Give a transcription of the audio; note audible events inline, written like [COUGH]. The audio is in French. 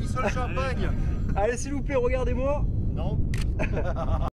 ils sont le champagne. Allez, s'il vous plaît, regardez-moi. Non. [LAUGHS]